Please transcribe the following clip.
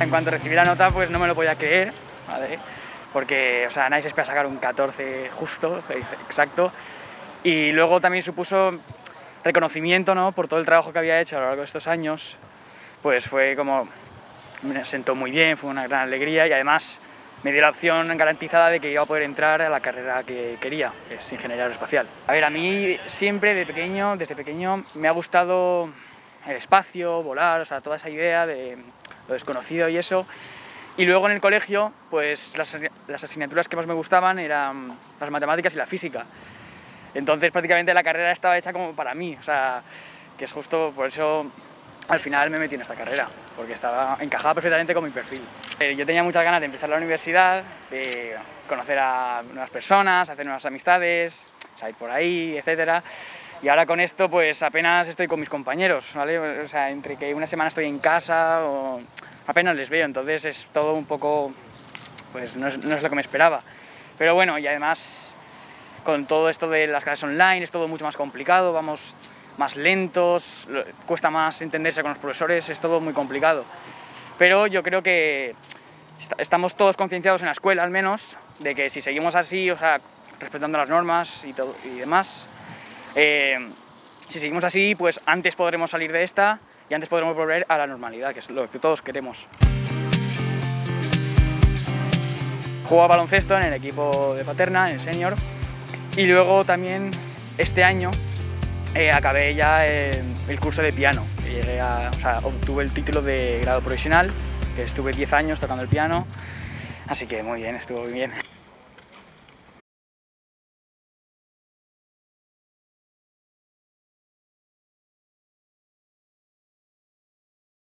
en cuanto recibí la nota, pues no me lo podía creer, ¿vale? porque o sea, nadie se espera sacar un 14 justo, exacto. Y luego también supuso reconocimiento ¿no? por todo el trabajo que había hecho a lo largo de estos años, pues fue como, me sentó muy bien, fue una gran alegría y además me dio la opción garantizada de que iba a poder entrar a la carrera que quería, que es ingeniería aeroespacial. A ver, a mí siempre de pequeño, desde pequeño, me ha gustado el espacio, volar, o sea, toda esa idea de lo desconocido y eso. Y luego en el colegio, pues las, las asignaturas que más me gustaban eran las matemáticas y la física. Entonces prácticamente la carrera estaba hecha como para mí, o sea, que es justo por eso al final me metí en esta carrera, porque estaba encajada perfectamente con mi perfil. Eh, yo tenía muchas ganas de empezar la universidad, de conocer a nuevas personas, hacer nuevas amistades, salir por ahí, etc. Y ahora con esto pues apenas estoy con mis compañeros, ¿vale? O sea, entre que una semana estoy en casa o apenas les veo, entonces es todo un poco, pues no es, no es lo que me esperaba. Pero bueno, y además con todo esto de las clases online es todo mucho más complicado, vamos más lentos, cuesta más entenderse con los profesores, es todo muy complicado. Pero yo creo que estamos todos concienciados en la escuela, al menos, de que si seguimos así, o sea, respetando las normas y, todo, y demás, eh, si seguimos así, pues antes podremos salir de esta y antes podremos volver a la normalidad, que es lo que todos queremos. Juego a baloncesto en el equipo de Paterna, en senior, y luego también este año eh, acabé ya el curso de piano. Llegué obtuve el título de grado profesional, que estuve 10 años tocando el piano, así que muy bien, estuvo muy bien.